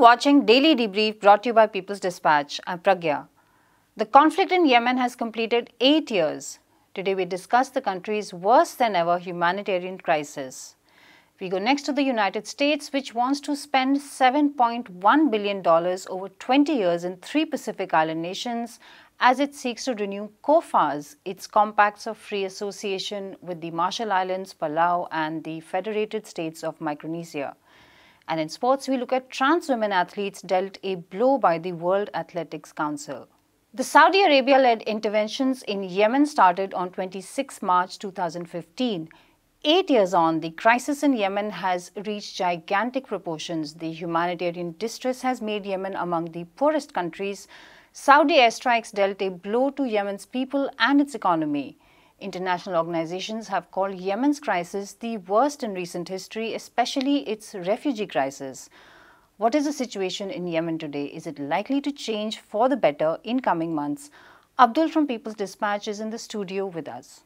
watching Daily Debrief brought to you by People's Dispatch. I'm Pragya. The conflict in Yemen has completed eight years. Today we discuss the country's worse than ever humanitarian crisis. We go next to the United States, which wants to spend $7.1 billion over 20 years in three Pacific Island nations as it seeks to renew COFAS, its compacts of free association with the Marshall Islands, Palau, and the Federated States of Micronesia. And in sports, we look at trans women athletes dealt a blow by the World Athletics Council. The Saudi Arabia led interventions in Yemen started on 26 March 2015. Eight years on, the crisis in Yemen has reached gigantic proportions. The humanitarian distress has made Yemen among the poorest countries. Saudi airstrikes dealt a blow to Yemen's people and its economy. International organizations have called Yemen's crisis the worst in recent history, especially its refugee crisis. What is the situation in Yemen today? Is it likely to change for the better in coming months? Abdul from People's Dispatch is in the studio with us.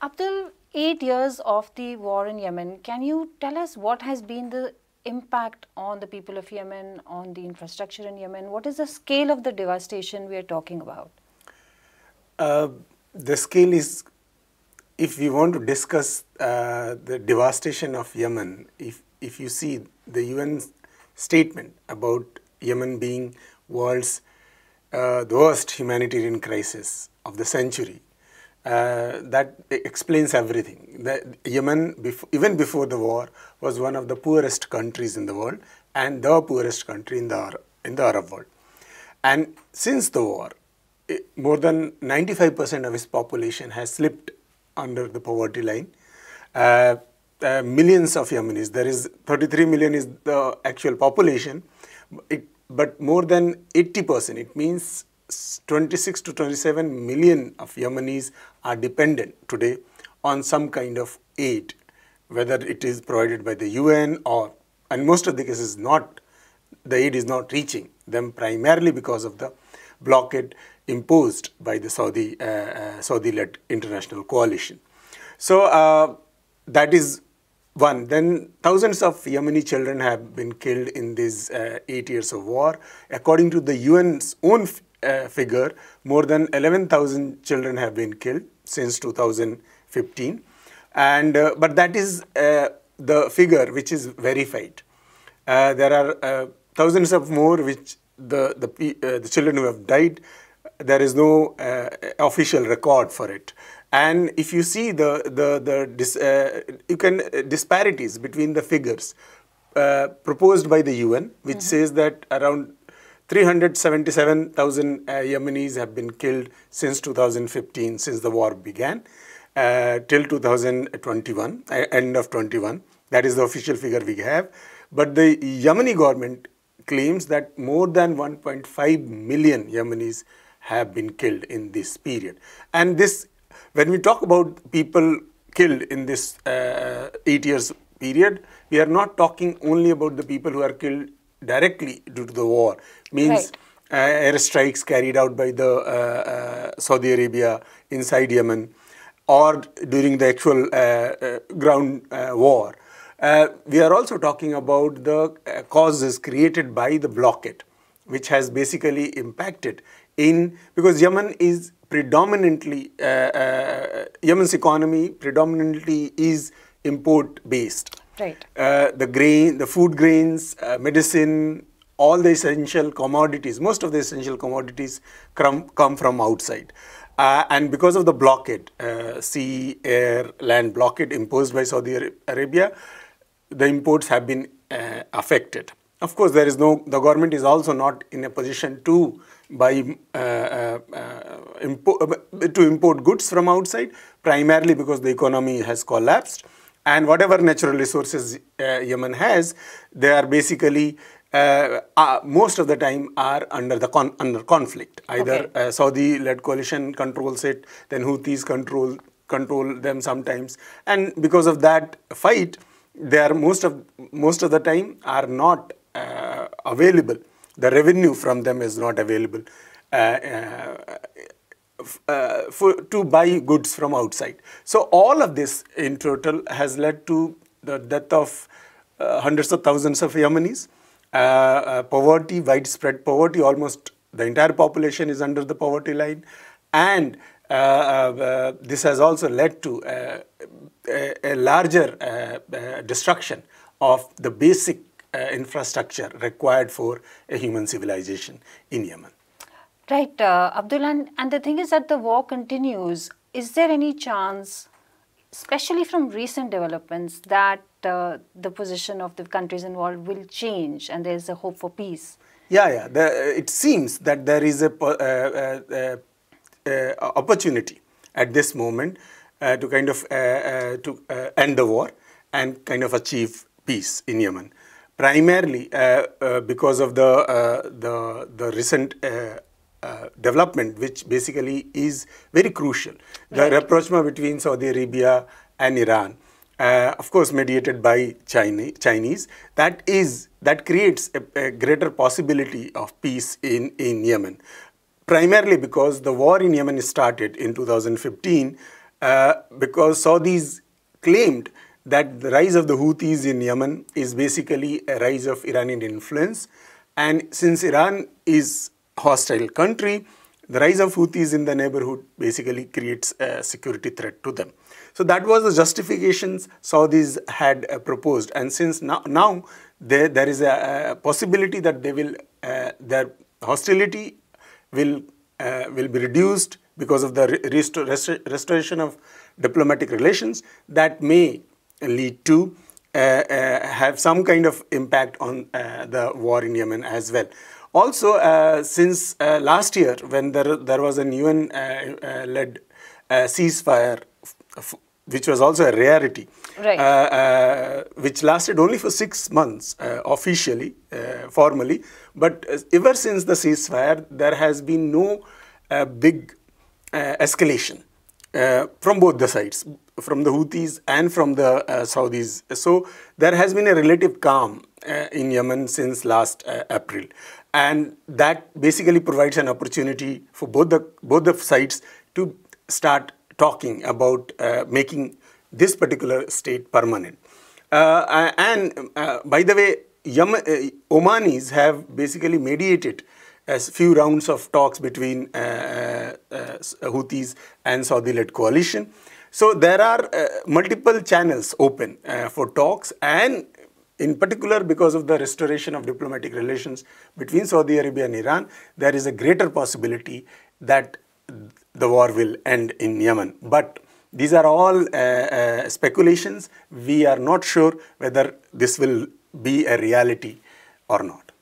Abdul, eight years of the war in Yemen, can you tell us what has been the impact on the people of Yemen, on the infrastructure in Yemen? What is the scale of the devastation we are talking about? Uh, the scale is, if we want to discuss uh, the devastation of Yemen, if, if you see the UN statement about Yemen being world's uh, worst humanitarian crisis of the century, uh, that explains everything. The Yemen, even before the war, was one of the poorest countries in the world and the poorest country in the, in the Arab world. And since the war, more than 95% of its population has slipped under the poverty line. Uh, uh, millions of Yemenis, there is 33 million is the actual population, it, but more than 80%, it means 26 to 27 million of Yemenis are dependent today on some kind of aid, whether it is provided by the UN or, and most of the cases not, the aid is not reaching them primarily because of the blockade imposed by the Saudi, uh, uh, Saudi-led international coalition. So uh, that is one. Then thousands of Yemeni children have been killed in these eight years of war. According to the UN's own uh, figure, more than 11,000 children have been killed since 2015. And, uh, but that is uh, the figure which is verified. There are thousands of more which the, the, the children who have died, there is no official record for it. And if you see the, the, the dis, you can, disparities between the figures proposed by the UN, which mm -hmm. says that around 377,000 uh, Yemenis have been killed since 2015, since the war began, uh, till 2021, uh, end of 21. That is the official figure we have. But the Yemeni government claims that more than 1.5 million Yemenis have been killed in this period. And this, when we talk about people killed in this uh, eight years period, we are not talking only about the people who are killed directly due to the war means right. uh, airstrikes carried out by the uh, uh, Saudi Arabia inside Yemen or during the actual uh, uh, ground uh, war. we are also talking about the causes created by the blockade, which has basically impacted in because Yemen is predominantly Yemen's economy predominantly is import based Right. Uh, the grain, the food grains, uh, medicine, all the essential commodities, most of the essential commodities come, come from outside. Uh, and because of the blockade, uh, sea, air, land blockade imposed by Saudi Arabia, the imports have been uh, affected. Of course, there is no, the government is also not in a position to buy, uh, impo to import goods from outside, primarily because the economy has collapsed and whatever natural resources uh, Yemen has, they are basically uh, uh, most of the time are under the con under conflict. Either okay. Uh, Saudi-led coalition controls it, then Houthis control control them sometimes, and because of that fight, they are most of most of the time are not uh, available. The revenue from them is not available. Uh, uh, for, to buy goods from outside. So all of this in total has led to the death of uh, hundreds of thousands of Yemenis poverty, widespread poverty, almost the entire population is under the poverty line, and uh, uh, this has also led to uh, a, a, larger destruction of the basic infrastructure required for a human civilization in Yemen. Right, uh, Abdullah, and the thing is that the war continues. Is there any chance, especially from recent developments, that uh, the position of the countries involved will change and there's a hope for peace? Yeah, yeah. The, it seems that there is a, uh, uh, uh, opportunity at this moment uh, to kind of uh, to end the war and kind of achieve peace in Yemen. Primarily because of the the the recent uh, development, which basically is very crucial. The rapprochement between Saudi Arabia and Iran, uh, of course, mediated by China, Chinese, that is that creates a, a, greater possibility of peace in in Yemen primarily because the war in Yemen started in 2015 uh, because Saudis claimed that the rise of the Houthis in Yemen is basically a rise of Iranian influence. And since Iran is a hostile country, the rise of Houthis in the neighborhood basically creates a security threat to them. So that was the justifications Saudis had uh, proposed. And since now, now there, there is a, a possibility that they will, uh, their hostility will, uh, will be reduced because of the restor restoration of diplomatic relations that may lead to uh, uh, have some kind of impact on uh, the war in Yemen as well. Also, uh, since uh, last year when there, there was an UN-led ceasefire which was also a rarity, right. uh, uh, which lasted only for six months uh, officially, uh, formally. But uh, ever since the ceasefire, there has been no uh, big escalation from both the sides, from the Houthis and from the Saudis. So there has been a relative calm in Yemen since last April. And that basically provides an opportunity for both the, both the sides to start talking about uh, making this particular state permanent. Uh, and uh, by the way, uh, Omanis have basically mediated a few rounds of talks between uh, uh, Houthis and Saudi-led coalition. So there are multiple channels open for talks and in particular because of the restoration of diplomatic relations between Saudi Arabia and Iran, there is a greater possibility that the war will end in Yemen. But these are all uh, uh, speculations. We are not sure whether this will be a reality or not.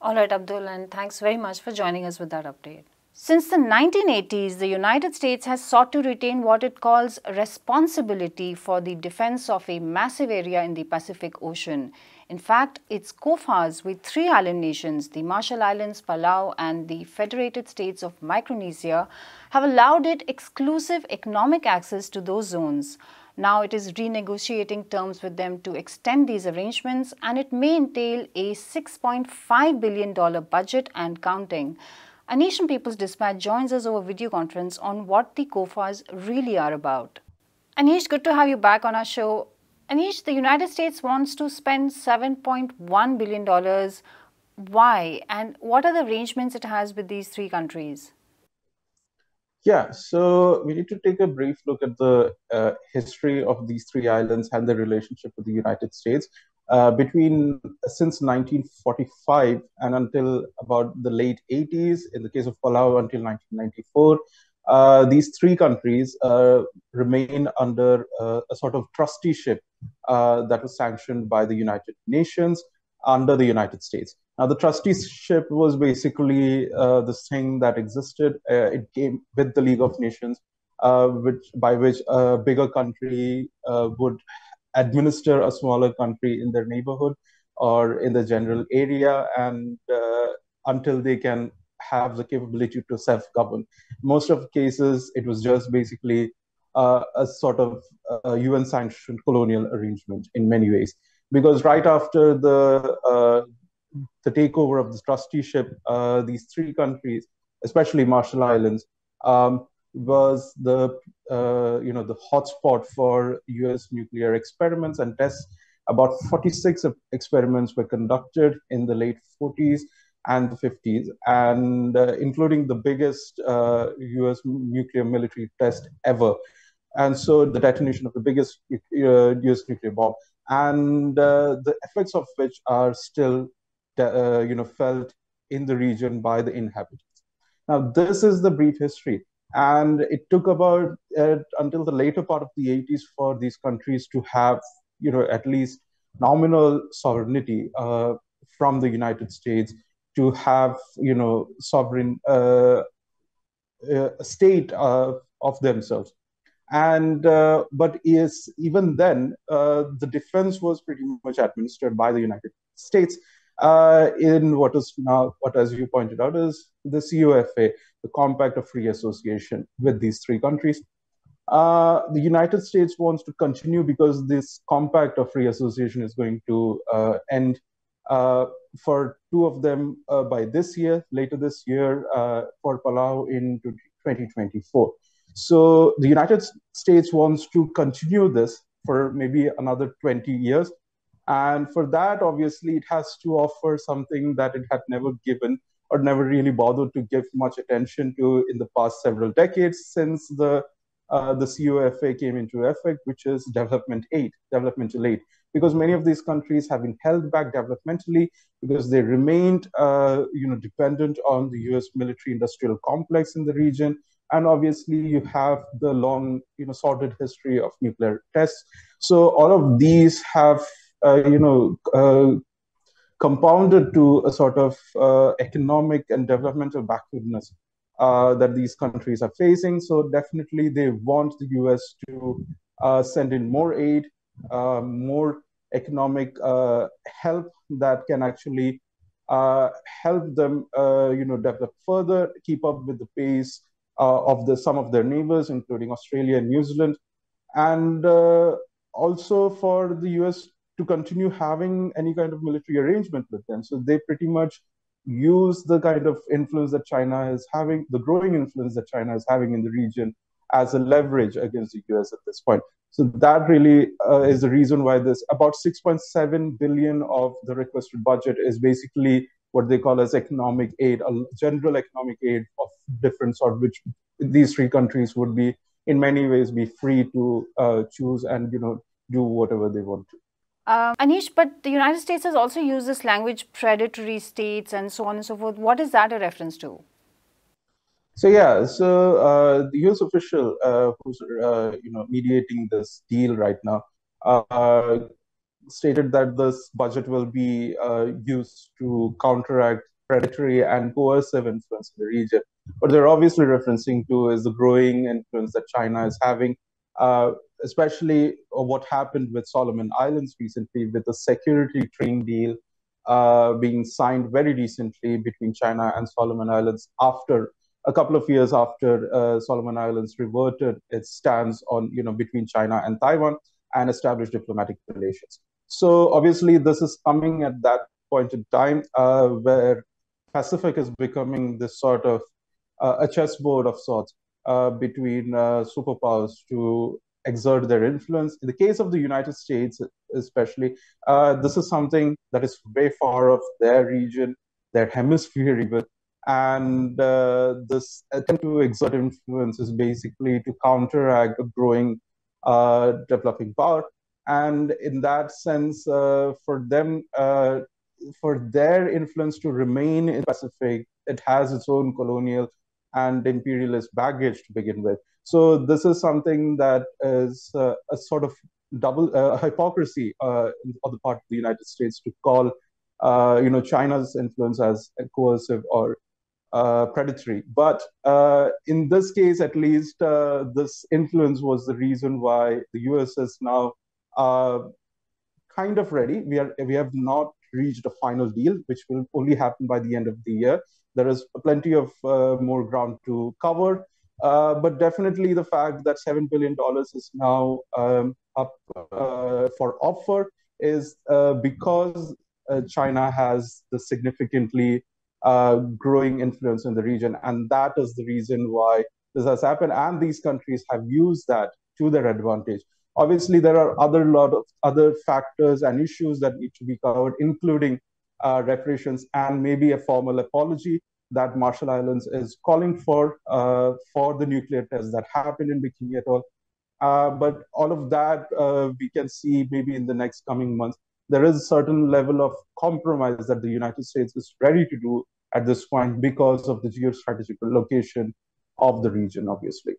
All right, Abdul, and thanks very much for joining us with that update. Since the 1980s, the United States has sought to retain what it calls responsibility for the defense of a massive area in the Pacific Ocean. In fact, its COFAs with three island nations, the Marshall Islands, Palau, and the Federated States of Micronesia, have allowed it exclusive economic access to those zones. Now it is renegotiating terms with them to extend these arrangements, and it may entail a $6.5 billion budget and counting. Anish People's Dispatch joins us over video conference on what the COFAs really are about. Anish, good to have you back on our show. Anish, the United States wants to spend $7.1 billion. Why? And what are the arrangements it has with these three countries? Yeah, so we need to take a brief look at the uh, history of these three islands and their relationship with the United States. Uh, between since 1945 and until about the late 80s, in the case of Palau until 1994, uh, these three countries uh, remain under uh, a sort of trusteeship uh, that was sanctioned by the United Nations under the United States. Now, the trusteeship was basically uh, this thing that existed. Uh, it came with the League of Nations, which by which a bigger country would administer a smaller country in their neighborhood or in the general area, and until they can have the capability to self-govern. Most of the cases, it was just basically uh, a sort of uh, UN-sanctioned colonial arrangement in many ways. Because right after the uh, the takeover of the trusteeship, uh, these three countries, especially Marshall Islands, um, was the uh, you know the hotspot for U.S. nuclear experiments and tests About 46 experiments were conducted in the late 40s and the 50s, and uh, including the biggest uh, US nuclear military test ever. And so the detonation of the biggest US uh, nuclear bomb, and uh, the effects of which are still uh, you know, felt in the region by the inhabitants. Now, this is the brief history. And it took about uh, until the later part of the 80s for these countries to have, you know, at least nominal sovereignty uh, from the United States to have, you know, sovereign uh, uh state uh, of themselves. And uh, but is even then the defense was pretty much administered by the United States in what is now, what as you pointed out, is the COFA, the Compact of Free Association with these three countries. Uh, the United States wants to continue because this Compact of Free Association is going to uh, end uh, for two of them uh, by this year, later this year uh, for Palau in 2024. So the United States wants to continue this for maybe another 20 years and for that, obviously, it has to offer something that it had never given or never really bothered to give much attention to in the past several decades since the uh, the COFA came into effect, which is development aid, developmental aid, because many of these countries have been held back developmentally because they remained, uh, you know, dependent on the U.S. military-industrial complex in the region, and obviously you have the long, you know, sordid history of nuclear tests. So all of these have uh, you know, uh, compounded to a sort of uh, economic and developmental backwardness that these countries are facing. So definitely they want the US to send in more aid, more economic help that can actually uh, help them, uh, you know, develop further, keep up with the pace uh, of the some of their neighbors, including Australia and New Zealand, and also for the U.S to continue having any kind of military arrangement with them. So they pretty much use the kind of influence that China is having, the growing influence that China is having in the region as a leverage against the US at this point. So that really uh, is the reason why this about 6.7 billion of the requested budget is basically what they call as economic aid, a general economic aid of different sort, which these three countries would be in many ways be free to uh, choose and you know do whatever they want to. Um, Anish, but the United States has also used this language predatory states and so on and so forth. What is that a reference to? So yeah, so uh, the U.S. official uh, who's uh, you know mediating this deal right now uh, stated that this budget will be uh, used to counteract predatory and coercive influence in the region. What they're obviously referencing to is the growing influence that China is having especially what happened with Solomon Islands recently with the security trading deal uh, being signed very recently between China and Solomon Islands after a couple of years after uh, Solomon Islands reverted its stance on, you know, between China and Taiwan and established diplomatic relations. So obviously this is coming at that point in time uh, where Pacific is becoming this sort of uh, a chessboard of sorts uh, between uh, superpowers to exert their influence. In the case of the United States, especially, uh, this is something that is very far off their region, their hemisphere even. And uh, this attempt to exert influence is basically to counteract a growing uh, developing power. And in that sense, uh, for them, uh, for their influence to remain in the Pacific, it has its own colonial and imperialist baggage to begin with. So this is something that is uh, a sort of double uh, hypocrisy uh, on the part of the United States to call, uh, you know, China's influence as coercive or uh, predatory. But uh, in this case, at least, this influence was the reason why the U.S. is now kind of ready. We are we have not reached a final deal, which will only happen by the end of the year. There is plenty of more ground to cover. Uh, but definitely the fact that $7 billion is now um, up uh, for offer is uh, because uh, China has the significantly uh, growing influence in the region. And that is the reason why this has happened. And these countries have used that to their advantage. Obviously, there are other lot of other factors and issues that need to be covered, including uh, reparations and maybe a formal apology that Marshall Islands is calling for uh, for the nuclear tests that happened in Bikini Atoll. Uh, but all of that uh, we can see maybe in the next coming months. There is a certain level of compromise that the United States is ready to do at this point because of the geostrategic location of the region, obviously.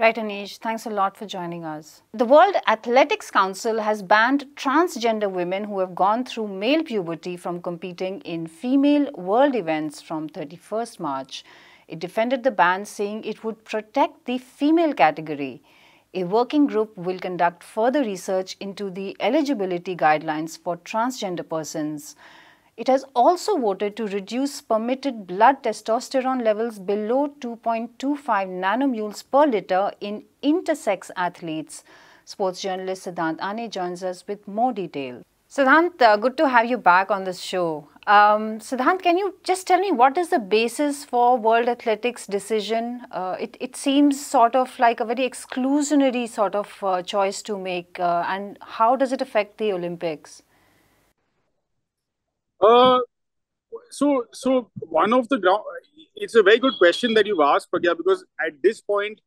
Right, Anish. Thanks a lot for joining us. The World Athletics Council has banned transgender women who have gone through male puberty from competing in female world events from 31st March. It defended the ban, saying it would protect the female category. A working group will conduct further research into the eligibility guidelines for transgender persons. It has also voted to reduce permitted blood testosterone levels below 2.25 nanomoles per liter in intersex athletes. Sports journalist Siddhant Ane joins us with more detail. Siddhant, uh, good to have you back on this show. Um, Siddhant, can you just tell me what is the basis for World Athletics decision? Uh, it, it, seems sort of like a very exclusionary sort of uh, choice to make, uh, and how does it affect the Olympics? Uh, so, so one of the ground, it's a very good question that you've asked, Pragya, because at this point,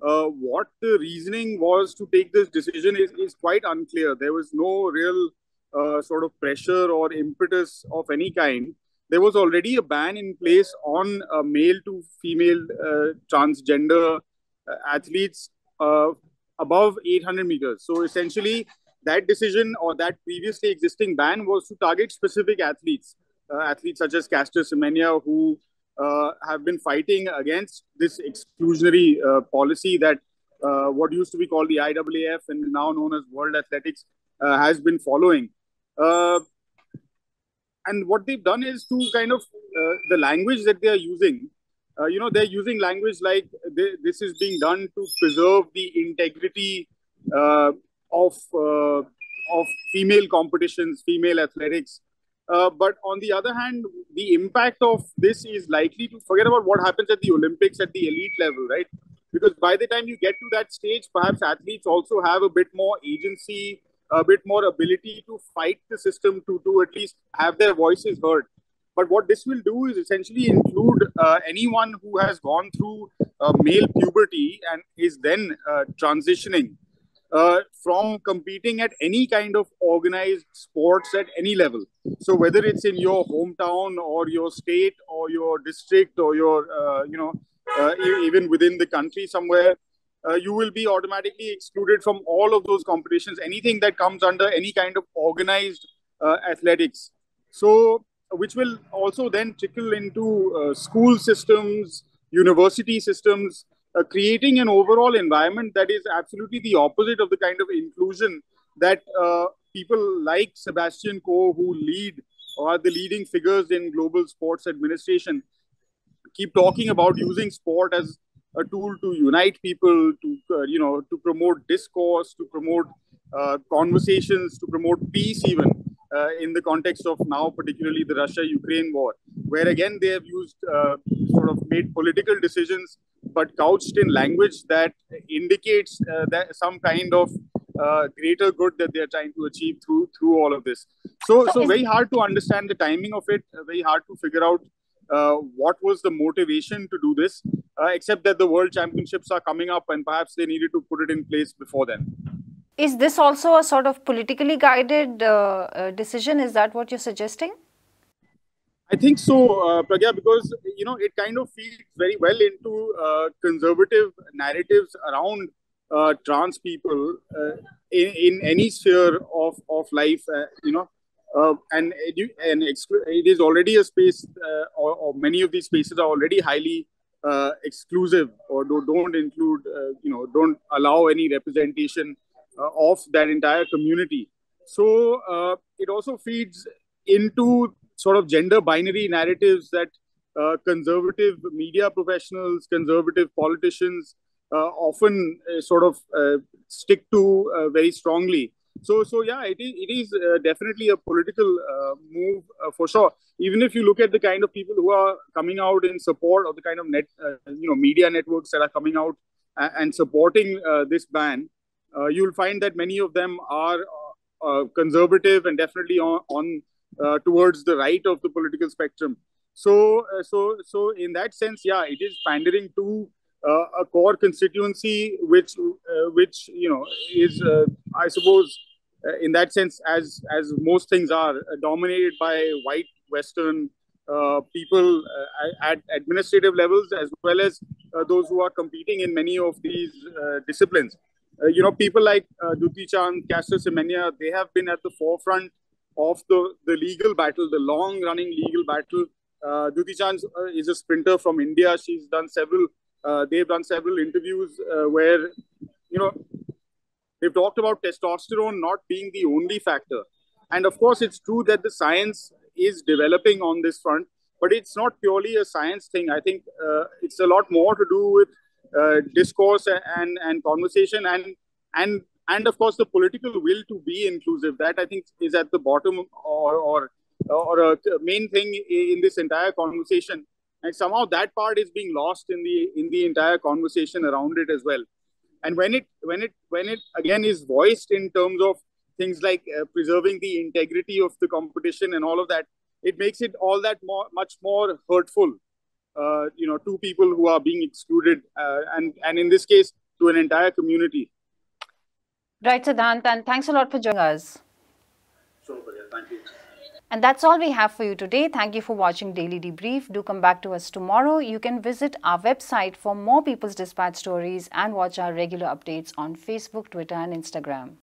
uh, what the reasoning was to take this decision is, is quite unclear. There was no real uh, sort of pressure or impetus of any kind. There was already a ban in place on uh, male to female uh, transgender uh, athletes uh, above 800 meters. So essentially, that decision or that previously existing ban was to target specific athletes, uh, athletes such as Caster Semenya, who uh, have been fighting against this exclusionary uh, policy that uh, what used to be called the IAAF and now known as World Athletics uh, has been following. Uh, and what they've done is to kind of the language that they are using. you know, they're using language like they, this is being done to preserve the integrity of uh, of female competitions, female athletics. Uh, but on the other hand, the impact of this is likely to forget about what happens at the Olympics at the elite level, right? Because by the time you get to that stage, perhaps athletes also have a bit more agency, a bit more ability to fight the system to, to at least have their voices heard. But what this will do is essentially include uh, anyone who has gone through uh, male puberty and is then uh, transitioning uh, from competing at any kind of organized sports at any level. So whether it's in your hometown or your state or your district or your, uh, you know, uh, even within the country somewhere, uh, you will be automatically excluded from all of those competitions, anything that comes under any kind of organized uh, athletics. So, which will also then trickle into uh, school systems, university systems, uh, creating an overall environment that is absolutely the opposite of the kind of inclusion that uh, people like Sebastian Coe, who lead or are the leading figures in global sports administration, keep talking about using sport as a tool to unite people, to uh, you know, to promote discourse, to promote uh, conversations, to promote peace, even uh, in the context of now, particularly the Russia-Ukraine war, where again they have used uh, sort of made political decisions but couched in language that indicates uh, that some kind of uh, greater good that they are trying to achieve through through all of this. So, so very hard to understand the timing of it. Uh, very hard to figure out uh, what was the motivation to do this, uh, except that the World Championships are coming up, and perhaps they needed to put it in place before then. Is this also a sort of politically guided uh, decision? Is that what you're suggesting? I think so, uh, Pragya, because you know it kind of feeds very well into uh, conservative narratives around uh, trans people uh, in, in any sphere of, of life. Uh, you know, uh, and and it is already a space, or, or, many of these spaces are already highly exclusive, or do, don't include, you know, don't allow any representation of that entire community. So it also feeds into sort of gender binary narratives that uh, conservative media professionals, conservative politicians uh, often uh, sort of uh, stick to uh, very strongly. So, so yeah, it is, it is uh, definitely a political move for sure. Even if you look at the kind of people who are coming out in support of the kind of net, you know, media networks that are coming out and, supporting this ban, you'll find that many of them are conservative and definitely on, on Uh, towards the right of the political spectrum. So, uh, so, so in that sense, yeah, it is pandering to uh, a core constituency, which, which you know, is I suppose in that sense, as as most things are, dominated by white Western uh, people uh, at administrative levels as well as uh, those who are competing in many of these disciplines. you know, people like uh, Dutee Chand, Caster Semenya, they have been at the forefront of the, the legal battle, the long running legal battle. Uh, Dutee Chand is a sprinter from India. She's done several, they've done several interviews where, you know, they've talked about testosterone not being the only factor. And of course, it's true that the science is developing on this front, but it's not purely a science thing. I think uh, it's a lot more to do with uh, discourse and and conversation and and and of course the political will to be inclusive. That I think is at the bottom or or or a main thing in this entire conversation. And somehow that part is being lost in the in the entire conversation around it as well. And when it when it when it again is voiced in terms of things like uh, preserving the integrity of the competition and all of that, it makes it all that more, much more hurtful. Uh, you know, to people who are being excluded, uh, and and in this case, to an entire community. Right, Siddhant, and thanks a lot for joining us. Sure, thank you. And that's all we have for you today. Thank you for watching Daily Debrief. Do come back to us tomorrow. You can visit our website for more People's Dispatch stories and watch our regular updates on Facebook, Twitter, and Instagram.